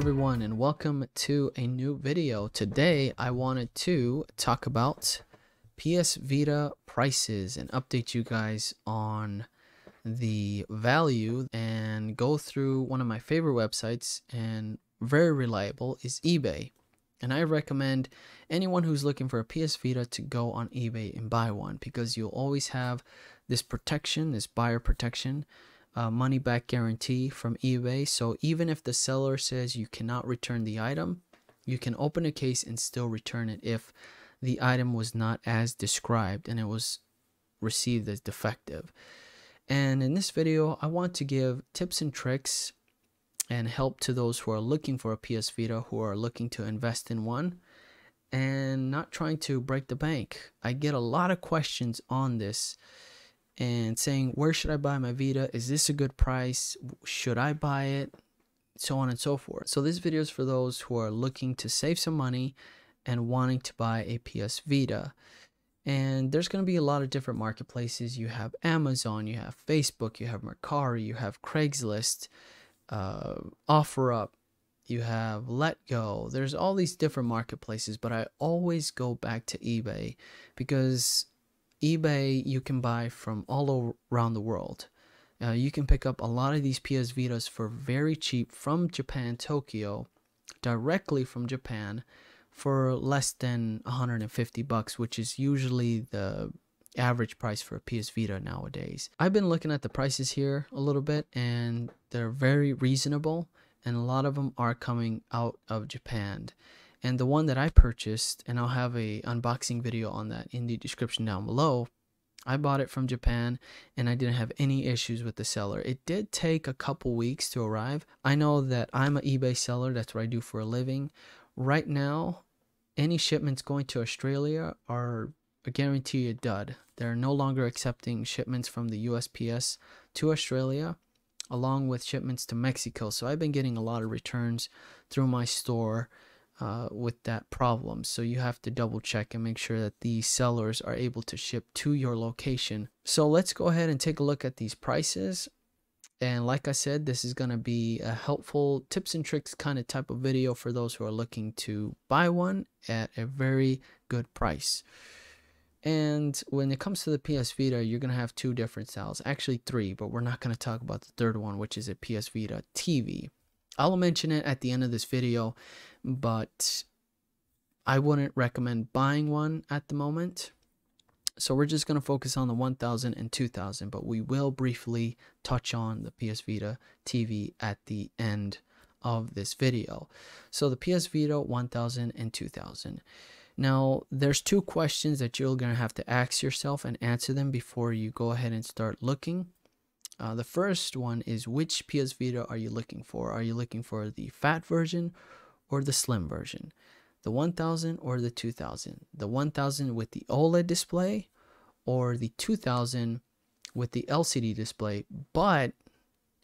everyone and welcome to a new video. Today I wanted to talk about PS Vita prices and update you guys on the value and go through one of my favorite websites and very reliable is eBay. And I recommend anyone who's looking for a PS Vita to go on eBay and buy one because you'll always have this protection, this buyer protection uh, money back guarantee from eBay. So even if the seller says you cannot return the item, you can open a case and still return it if the item was not as described and it was received as defective. And in this video, I want to give tips and tricks and help to those who are looking for a PS Vita, who are looking to invest in one and not trying to break the bank. I get a lot of questions on this and saying, Where should I buy my Vita? Is this a good price? Should I buy it? So on and so forth. So, this video is for those who are looking to save some money and wanting to buy a PS Vita. And there's going to be a lot of different marketplaces. You have Amazon, you have Facebook, you have Mercari, you have Craigslist, uh, OfferUp, you have Letgo. There's all these different marketplaces, but I always go back to eBay because eBay you can buy from all around the world. Uh, you can pick up a lot of these PS Vitas for very cheap from Japan, Tokyo, directly from Japan for less than 150 bucks, which is usually the average price for a PS Vita nowadays. I've been looking at the prices here a little bit and they're very reasonable and a lot of them are coming out of Japan. And the one that I purchased, and I'll have a unboxing video on that in the description down below. I bought it from Japan and I didn't have any issues with the seller. It did take a couple weeks to arrive. I know that I'm an eBay seller, that's what I do for a living. Right now, any shipments going to Australia are a guarantee a dud. They're no longer accepting shipments from the USPS to Australia along with shipments to Mexico. So I've been getting a lot of returns through my store uh, with that problem. So you have to double check and make sure that the sellers are able to ship to your location. So let's go ahead and take a look at these prices. And like I said, this is going to be a helpful tips and tricks kind of type of video for those who are looking to buy one at a very good price. And when it comes to the PS Vita, you're going to have two different styles. Actually, three, but we're not going to talk about the third one, which is a PS Vita TV. I'll mention it at the end of this video, but I wouldn't recommend buying one at the moment. So we're just going to focus on the 1000 and 2000, but we will briefly touch on the PS Vita TV at the end of this video. So the PS Vita 1000 and 2000. Now, there's two questions that you're going to have to ask yourself and answer them before you go ahead and start looking uh, the first one is which PS Vita are you looking for? Are you looking for the fat version or the slim version? The 1000 or the 2000? The 1000 with the OLED display or the 2000 with the LCD display, but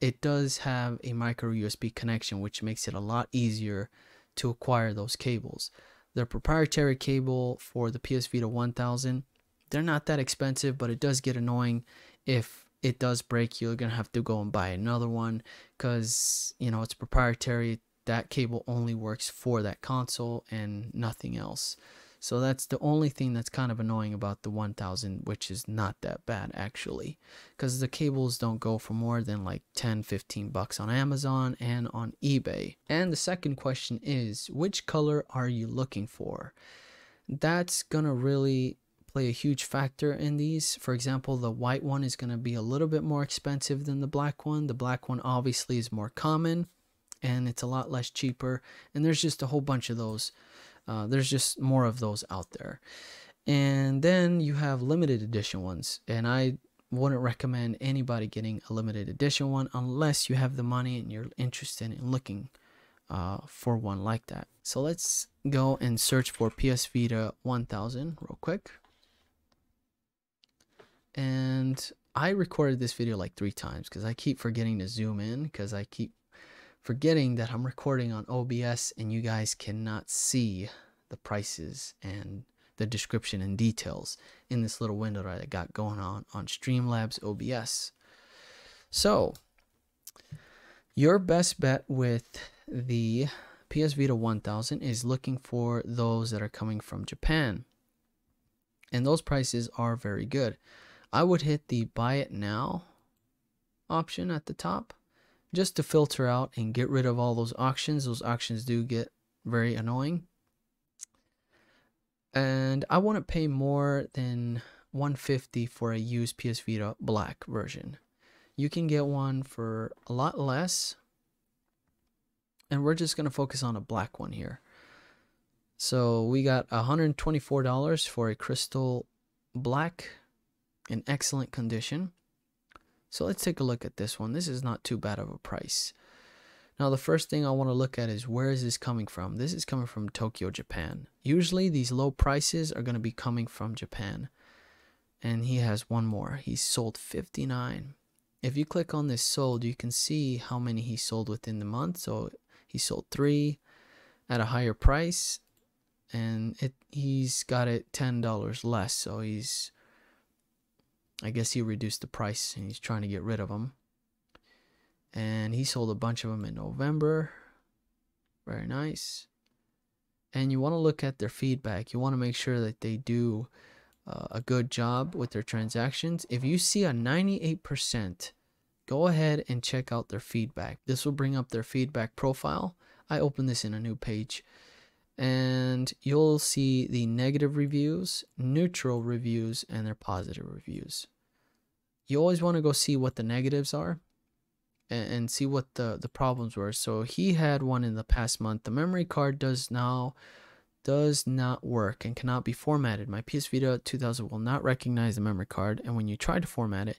it does have a micro USB connection, which makes it a lot easier to acquire those cables. The proprietary cable for the PS Vita 1000, they're not that expensive, but it does get annoying if it does break, you're gonna have to go and buy another one because you know it's proprietary. That cable only works for that console and nothing else. So that's the only thing that's kind of annoying about the 1000, which is not that bad actually, because the cables don't go for more than like 10, 15 bucks on Amazon and on eBay. And the second question is, which color are you looking for? That's gonna really play a huge factor in these. For example, the white one is going to be a little bit more expensive than the black one. The black one obviously is more common and it's a lot less cheaper. And there's just a whole bunch of those. Uh, there's just more of those out there. And then you have limited edition ones. And I wouldn't recommend anybody getting a limited edition one unless you have the money and you're interested in looking uh, for one like that. So let's go and search for PS Vita 1000 real quick and I recorded this video like three times because I keep forgetting to zoom in because I keep forgetting that I'm recording on OBS and you guys cannot see the prices and the description and details in this little window that I got going on on Streamlabs OBS. So Your best bet with the PS Vita 1000 is looking for those that are coming from Japan. And those prices are very good. I would hit the buy it now option at the top just to filter out and get rid of all those auctions. Those auctions do get very annoying. And I wouldn't pay more than 150 for a used PS Vita black version. You can get one for a lot less. And we're just going to focus on a black one here. So we got $124 for a crystal black in excellent condition. So let's take a look at this one. This is not too bad of a price. Now the first thing I want to look at is where is this coming from? This is coming from Tokyo, Japan. Usually these low prices are going to be coming from Japan. And he has one more. He sold 59. If you click on this sold, you can see how many he sold within the month. So he sold 3 at a higher price and it he's got it $10 less. So he's I guess he reduced the price and he's trying to get rid of them. And he sold a bunch of them in November. Very nice. And you want to look at their feedback. You want to make sure that they do uh, a good job with their transactions. If you see a 98%, go ahead and check out their feedback. This will bring up their feedback profile. I open this in a new page and you'll see the negative reviews, neutral reviews, and their positive reviews. You always want to go see what the negatives are and, and, see what the, the problems were. So he had one in the past month. The memory card does now does not work and cannot be formatted. My PS Vita 2000 will not recognize the memory card and when you try to format it,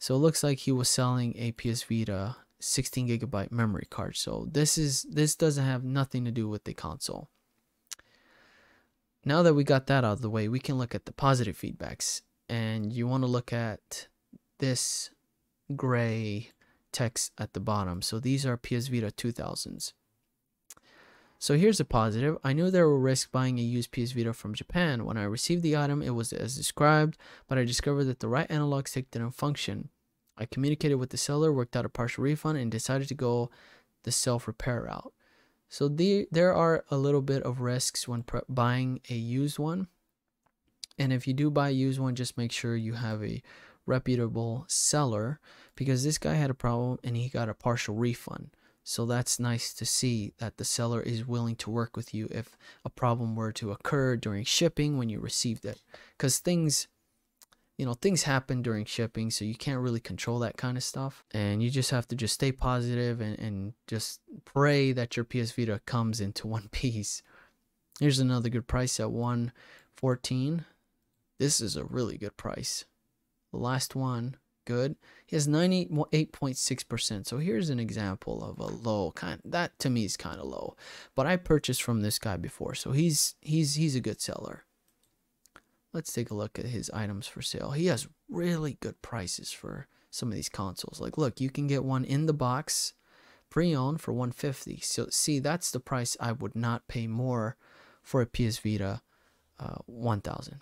so it looks like he was selling a PS Vita 16 gigabyte memory card. So this is this doesn't have nothing to do with the console. Now that we got that out of the way, we can look at the positive feedbacks. And you want to look at this gray text at the bottom. So these are PS Vita 2000s. So here's a positive. I knew there were risks buying a used PS Vita from Japan. When I received the item, it was as described, but I discovered that the right analog stick didn't function. I communicated with the seller, worked out a partial refund, and decided to go the self-repair route. So the, there are a little bit of risks when buying a used one. And if you do buy a used one, just make sure you have a reputable seller because this guy had a problem and he got a partial refund. So that's nice to see that the seller is willing to work with you if a problem were to occur during shipping when you received it. Because things you know things happen during shipping so you can't really control that kind of stuff. And you just have to just stay positive and, and just pray that your ps vita comes into one piece. Here's another good price at 114 this is a really good price. The last one good. He has 98.6% so here's an example of a low kind that to me is kind of low. But i purchased from this guy before so he's he's he's a good seller let's take a look at his items for sale. He has really good prices for some of these consoles. Like, look, you can get one in the box pre-owned for 150. So, see, that's the price I would not pay more for a PS Vita uh, 1000.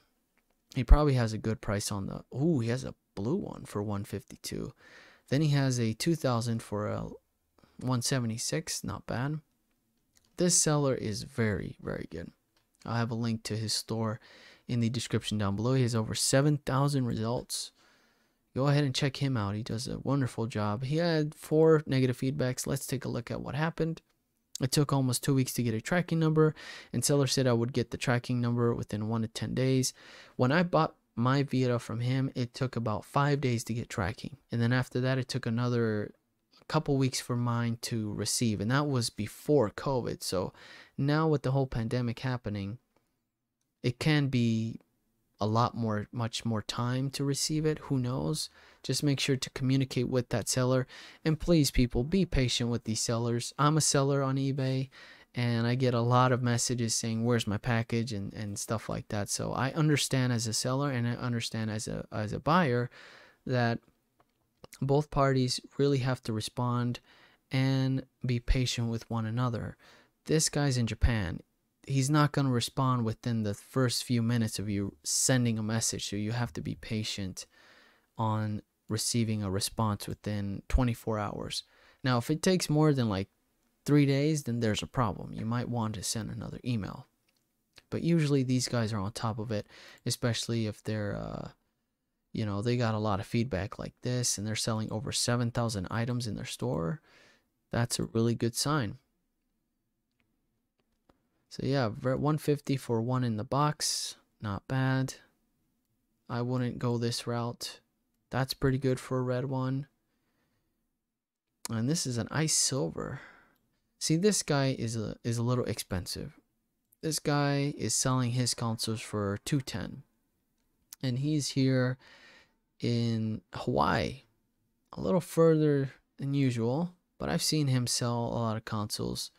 He probably has a good price on the. Ooh, he has a blue one for 152. Then he has a 2000 for a 176. Not bad. This seller is very, very good. I'll have a link to his store in the description down below. He has over 7,000 results. Go ahead and check him out. He does a wonderful job. He had four negative feedbacks. Let's take a look at what happened. It took almost two weeks to get a tracking number, and seller said I would get the tracking number within one to 10 days. When I bought my Vita from him, it took about five days to get tracking. And then after that, it took another couple weeks for mine to receive. And that was before COVID. So now with the whole pandemic happening, it can be a lot more much more time to receive it. Who knows? Just make sure to communicate with that seller. And please people be patient with these sellers. I'm a seller on ebay and i get a lot of messages saying where's my package? and, and stuff like that. So i understand as a seller and i understand as a as a buyer that both parties really have to respond and be patient with one another. This guy's in japan he's not going to respond within the first few minutes of you sending a message. So you have to be patient on receiving a response within 24 hours. Now, if it takes more than like three days, then there's a problem. You might want to send another email. But usually these guys are on top of it, especially if they're, uh, you know, they got a lot of feedback like this and they're selling over 7,000 items in their store. That's a really good sign. So yeah, 150 for one in the box. Not bad. I wouldn't go this route. That's pretty good for a red one. And this is an ice silver. See, this guy is a is a little expensive. This guy is selling his consoles for 210. And he's here in Hawaii. A little further than usual, but I've seen him sell a lot of consoles.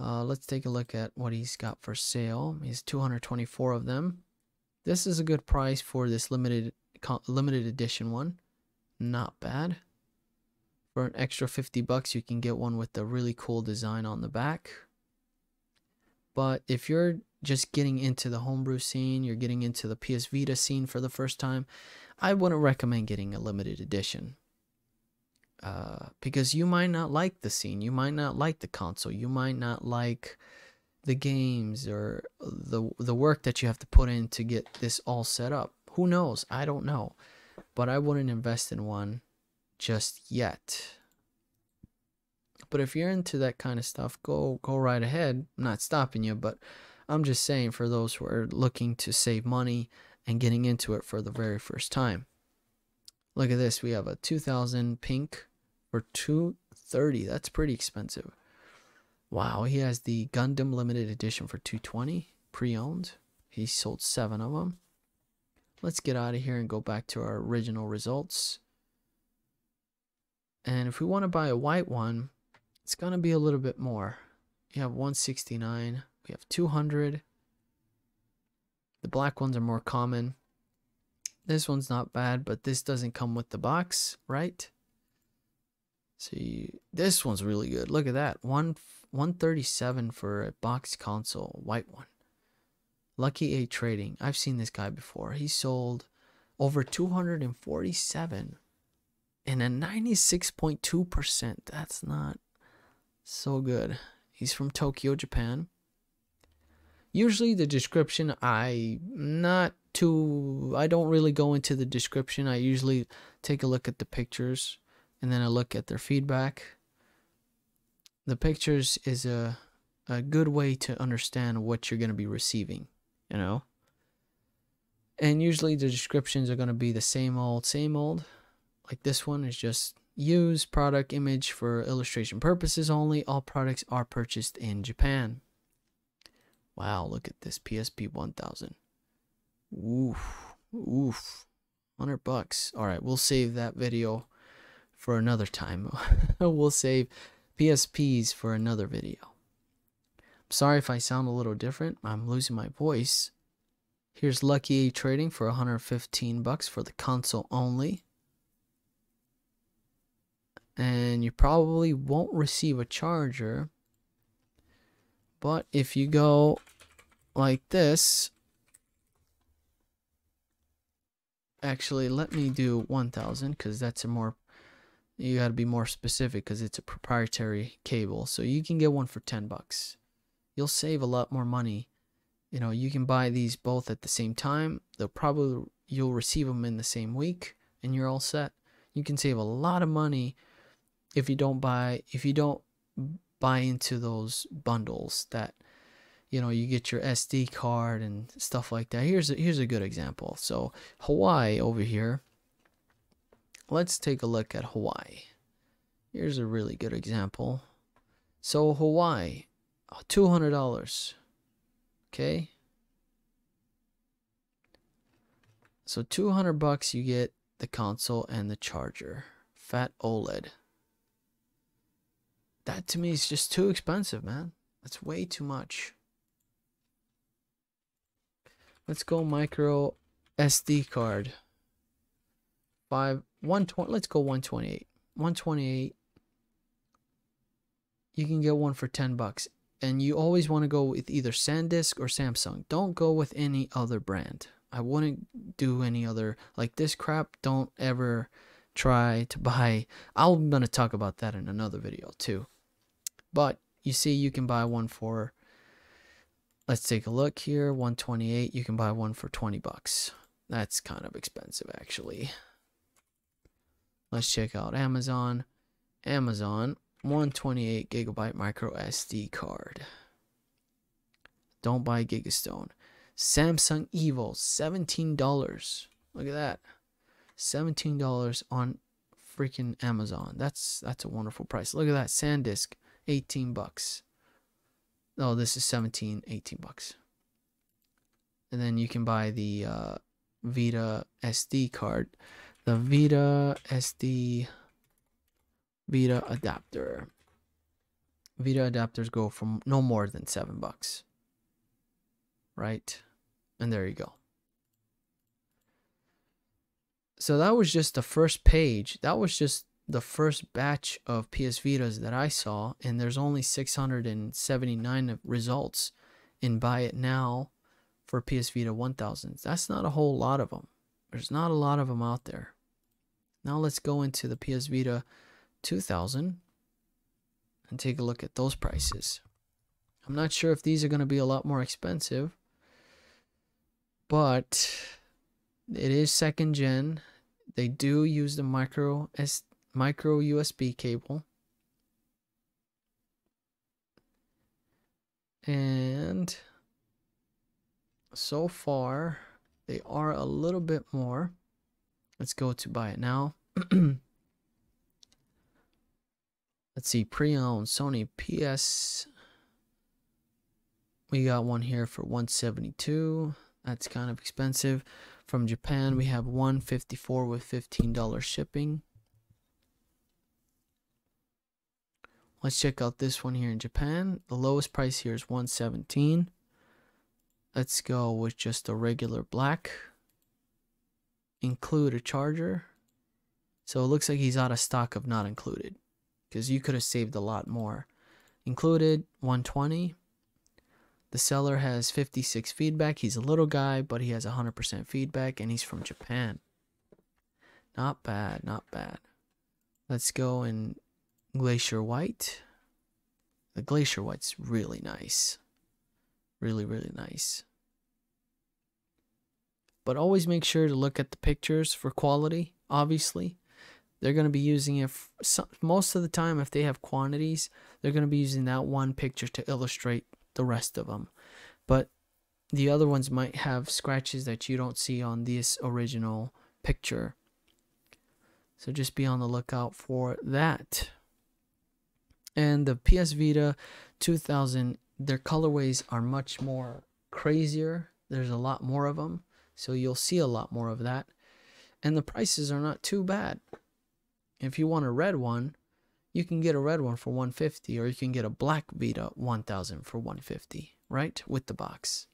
Uh, let's take a look at what he's got for sale. He's 224 of them. This is a good price for this limited limited edition one. Not bad. For an extra 50 bucks, you can get one with the really cool design on the back. But if you're just getting into the homebrew scene, you're getting into the PS Vita scene for the first time, I wouldn't recommend getting a limited edition. Uh, because you might not like the scene, you might not like the console, you might not like the games or the the work that you have to put in to get this all set up. Who knows? I don't know. But I wouldn't invest in one just yet. But if you're into that kind of stuff, go go right ahead. I'm not stopping you, but I'm just saying for those who are looking to save money and getting into it for the very first time. Look at this. We have a 2000 pink for 230. That's pretty expensive. Wow, he has the Gundam limited edition for 220 pre-owned. He sold 7 of them. Let's get out of here and go back to our original results. And if we want to buy a white one, it's going to be a little bit more. You have 169. We have 200. The black ones are more common. This one's not bad, but this doesn't come with the box, right? See, this one's really good. Look at that. One 137 for a box console, white one. Lucky 8 Trading. I've seen this guy before. He sold over 247 and a 96.2%. That's not so good. He's from Tokyo, Japan. Usually the description I not too I don't really go into the description. I usually take a look at the pictures and then I look at their feedback. The pictures is a a good way to understand what you're going to be receiving, you know? And usually the descriptions are going to be the same old, same old. Like this one is just use product image for illustration purposes only. All products are purchased in Japan. Wow, look at this PSP 1000. Oof, oof, 100 bucks. All right, we'll save that video for another time. we'll save PSPs for another video. I'm sorry if I sound a little different. I'm losing my voice. Here's Lucky Trading for 115 bucks for the console only and you probably won't receive a charger but if you go like this actually let me do 1000 because that's a more you got to be more specific because it's a proprietary cable so you can get one for 10 bucks you'll save a lot more money you know you can buy these both at the same time they'll probably you'll receive them in the same week and you're all set you can save a lot of money if you don't buy if you don't buy into those bundles that you know you get your SD card and stuff like that. Here's a, here's a good example. So Hawaii over here. Let's take a look at Hawaii. Here's a really good example. So Hawaii, $200. Okay? So 200 bucks you get the console and the charger. Fat OLED. That to me is just too expensive, man. That's way too much. Let's go micro SD card. Five one twenty. Let's go one twenty eight. One twenty eight. You can get one for ten bucks, and you always want to go with either SanDisk or Samsung. Don't go with any other brand. I wouldn't do any other like this crap. Don't ever try to buy. I'm going to talk about that in another video too. But you see, you can buy one for, let's take a look here 128. You can buy one for 20 bucks. That's kind of expensive actually. Let's check out Amazon. Amazon 128 gigabyte micro SD card. Don't buy Gigastone. Samsung Evo, $17. Look at that. $17 on freaking Amazon. That's that's a wonderful price. Look at that SanDisk, 18 bucks. Oh, this is 17, 18 bucks. And then you can buy the uh, Vita SD card. The Vita SD Vita adapter. Vita adapters go from no more than 7 bucks. Right? And there you go. So that was just the first page. That was just the first batch of PS Vitas that I saw, and there's only 679 results in Buy It Now for PS Vita 1000s. That's not a whole lot of them. There's not a lot of them out there. Now let's go into the PS Vita 2000 and take a look at those prices. I'm not sure if these are going to be a lot more expensive, but it is second gen. They do use the micro S micro USB cable. And so far, they are a little bit more. Let's go to buy it now. Let's see, pre-owned Sony PS. We got one here for 172. That's kind of expensive. From Japan, we have 154 with $15 shipping. Let's check out this one here in Japan. The lowest price here is 117. Let's go with just a regular black. Include a charger. So it looks like he's out of stock of not included. Because you could have saved a lot more. Included 120. The seller has 56 feedback. He's a little guy, but he has 100% feedback, and he's from Japan. Not bad, not bad. Let's go in Glacier White. The Glacier White's really nice. Really, really nice. But always make sure to look at the pictures for quality, obviously. They're going to be using it most of the time if they have quantities, they're going to be using that one picture to illustrate the rest of them. But the other ones might have scratches that you don't see on this original picture. So just be on the lookout for that. And the PS Vita 2000, their colorways are much more crazier. There's a lot more of them. So you'll see a lot more of that. And the prices are not too bad. If you want a red one, you can get a red one for 150 or you can get a black Vita 1000 for 150, right? With the box.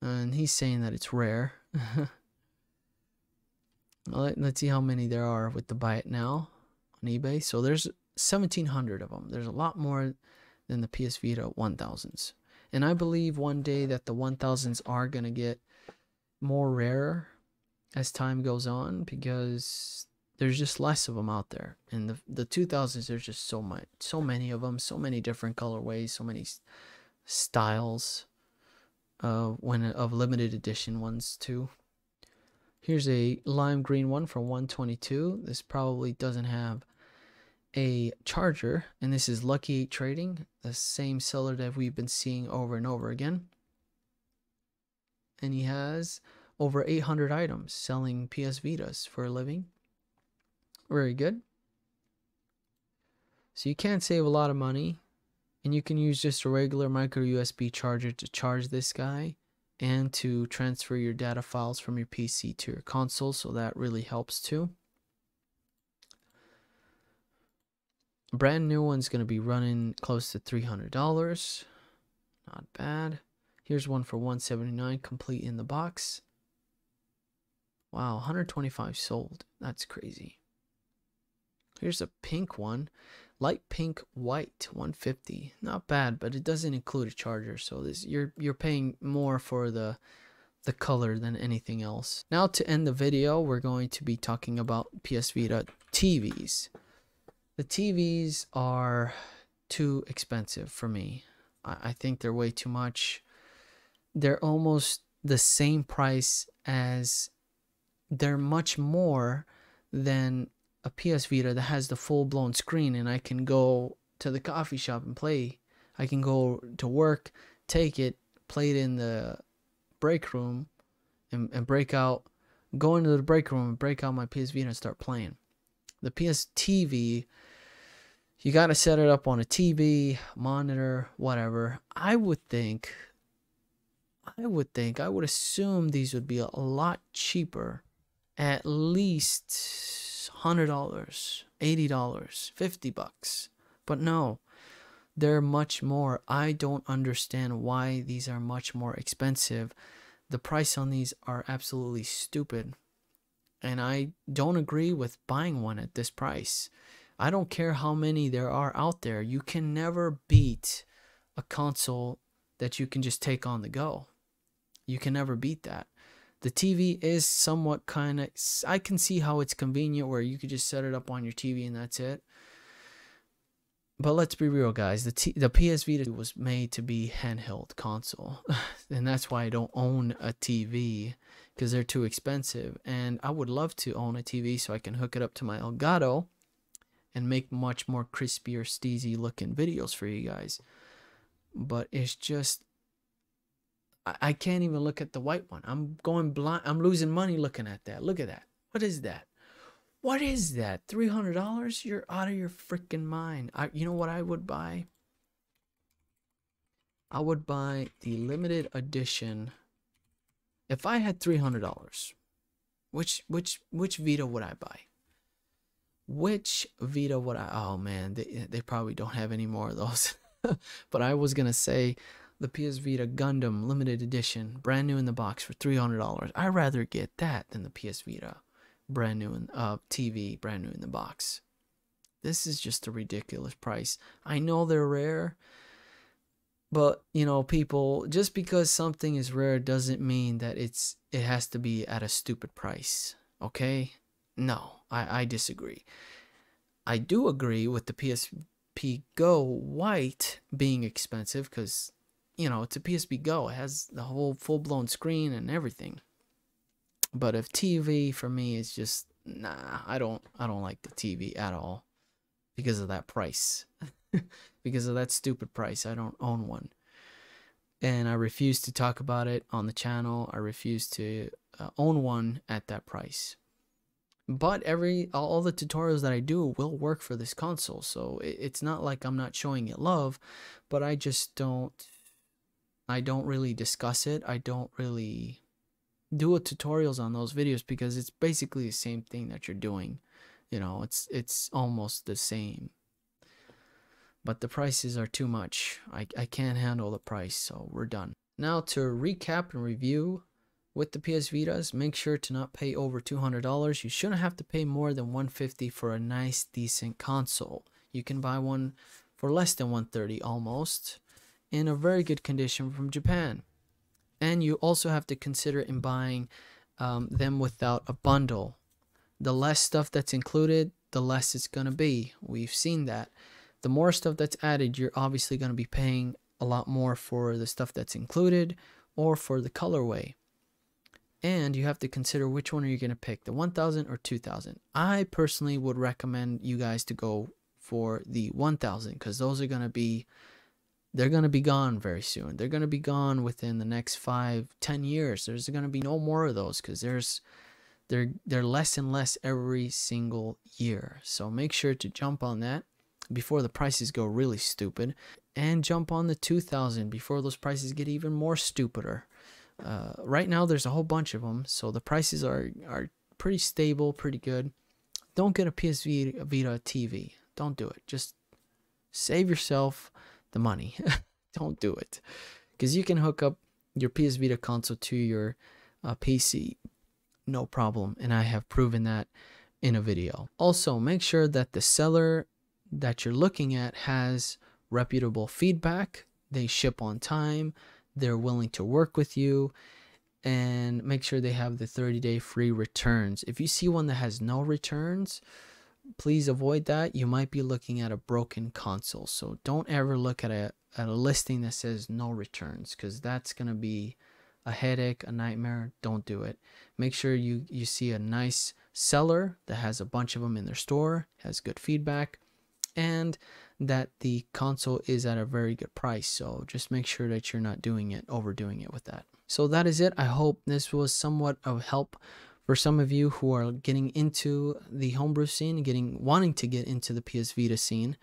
And he's saying that it's rare. Let's see how many there are with the buy it now on eBay. So there's 1700 of them. There's a lot more than the PS Vita 1000s. And I believe one day that the 1000s are going to get more rare as time goes on because there's just less of them out there. In the the 2000s, there's just so much, so many of them, so many different colorways, so many styles. Uh, when of limited edition ones too. Here's a lime green one for 122. This probably doesn't have a charger, and this is Lucky 8 Trading, the same seller that we've been seeing over and over again. And he has over 800 items selling PS Vitas for a living. Very good. So you can save a lot of money and you can use just a regular micro USB charger to charge this guy and to transfer your data files from your PC to your console so that really helps too. brand new one's going to be running close to $300. Not bad. Here's one for 179 complete in the box. Wow, 125 sold. That's crazy. Here's a pink one. Light pink white 150. Not bad, but it doesn't include a charger, so this you're you're paying more for the the color than anything else. Now to end the video, we're going to be talking about PS Vita TVs. The TVs are too expensive for me. I, I think they're way too much. They're almost the same price as they're much more than a PS Vita that has the full blown screen and I can go to the coffee shop and play. I can go to work, take it, play it in the break room and, and break out go into the break room and break out my PS Vita and start playing. The PS TV you got to set it up on a TV, monitor, whatever. I would think I would think I would assume these would be a lot cheaper at least $100, $80, 50 bucks. But no, they're much more. I don't understand why these are much more expensive. The price on these are absolutely stupid. And I don't agree with buying one at this price. I don't care how many there are out there. You can never beat a console that you can just take on the go. You can never beat that. The TV is somewhat kind of, I can see how it's convenient where you could just set it up on your TV and that's it. But let's be real, guys. The T the PS Vita was made to be handheld console, and that's why I don't own a TV because they're too expensive. And I would love to own a TV so I can hook it up to my Elgato and make much more crispier, steezy looking videos for you guys. But it's just I, can't even look at the white one. I'm going blind. I'm losing money looking at that. Look at that. What is that? What is that? $300? You're out of your freaking mind. I, you know what I would buy? I would buy the limited edition. If I had $300, which which which Vita would I buy? Which Vita would I Oh man, they they probably don't have any more of those. but I was going to say the PS Vita Gundam limited edition, brand new in the box for $300. I'd rather get that than the PS Vita brand new in uh TV brand new in the box. This is just a ridiculous price. I know they're rare, but you know, people just because something is rare doesn't mean that it's it has to be at a stupid price. Okay? No, I, I disagree. I do agree with the PSP Go White being expensive because you know, it's a PSP Go. It has the whole full blown screen and everything. But if TV for me is just nah, I don't I don't like the TV at all because of that price. because of that stupid price. I don't own one. And I refuse to talk about it on the channel. I refuse to uh, own one at that price. But every all the tutorials that I do will work for this console. So it's not like I'm not showing it love, but I just don't I don't really discuss it. I don't really do a tutorials on those videos because it's basically the same thing that you're doing. You know, it's it's almost the same. But the prices are too much. I, I can't handle the price, so we're done. Now to recap and review with the PS Vitas, make sure to not pay over $200. You shouldn't have to pay more than 150 for a nice decent console. You can buy one for less than 130 almost in a very good condition from Japan. And you also have to consider in buying um, them without a bundle. The less stuff that's included, the less it's going to be. We've seen that. The more stuff that's added, you're obviously going to be paying a lot more for the stuff that's included or for the colorway. And you have to consider which one are you going to pick, the 1000 or 2000. I personally would recommend you guys to go for the 1000 because those are going to be they're going to be gone very soon. They're going to be gone within the next five, ten years. There's going to be no more of those because there's they're they're less and less every single year. So make sure to jump on that before the prices go really stupid, and jump on the 2000 before those prices get even more stupider. Uh, right now, there's a whole bunch of them, so the prices are are pretty stable, pretty good. Don't get a PS Vita TV. Don't do it. Just save yourself the money. Don't do it. Because you can hook up your PS Vita console to your uh, PC, no problem. And I have proven that in a video. Also, make sure that the seller that you're looking at has reputable feedback, they ship on time, they're willing to work with you, and make sure they have the 30 day free returns. If you see one that has no returns, please avoid that. You might be looking at a broken console. So don't ever look at a, at a listing that says no returns because that's going to be a headache, a nightmare. Don't do it. Make sure you, you see a nice seller that has a bunch of them in their store, has good feedback, and that the console is at a very good price. So just make sure that you're not doing it, overdoing it with that. So that is it. I hope this was somewhat of help for some of you who are getting into the homebrew scene, getting wanting to get into the PS Vita scene.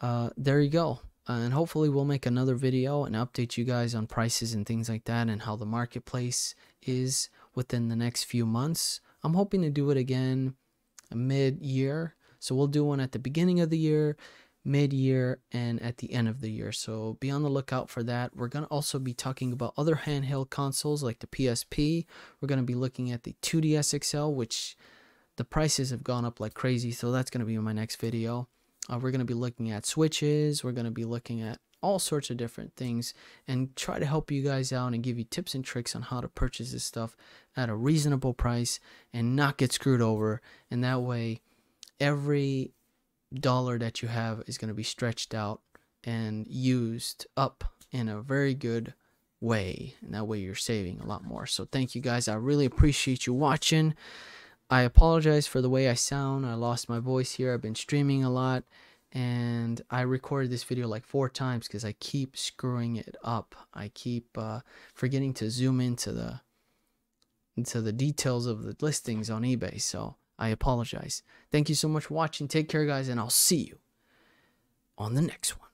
Uh, there you go. Uh, and hopefully we'll make another video and update you guys on prices and things like that and how the marketplace is within the next few months. I'm hoping to do it again mid-year. So we'll do one at the beginning of the year mid-year and at the end of the year. So be on the lookout for that. We're going to also be talking about other handheld consoles like the psp we're going to be looking at the 2ds xl which the prices have gone up like crazy. So that's going to be in my next video. Uh, we're going to be looking at switches. We're going to be looking at all sorts of different things and try to help you guys out and give you tips and tricks on how to purchase this stuff at a reasonable price and not get screwed over. And that way every dollar that you have is going to be stretched out and used up in a very good way. And that way you're saving a lot more. So thank you guys. I really appreciate you watching. I apologize for the way i sound. I lost my voice here. I've been streaming a lot. And i recorded this video like four times because i keep screwing it up. I keep uh, forgetting to zoom into the into the details of the listings on ebay. So I apologize. Thank you so much for watching. Take care, guys, and I'll see you on the next one.